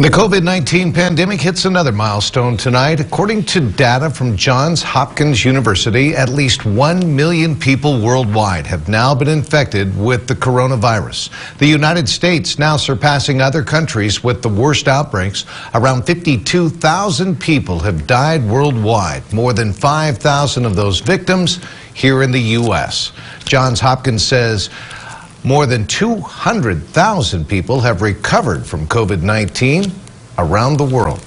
The COVID-19 pandemic hits another milestone tonight. According to data from Johns Hopkins University, at least 1 million people worldwide have now been infected with the coronavirus. The United States now surpassing other countries with the worst outbreaks. Around 52,000 people have died worldwide, more than 5,000 of those victims here in the U.S. Johns Hopkins says more than 200,000 people have recovered from COVID 19 around the world.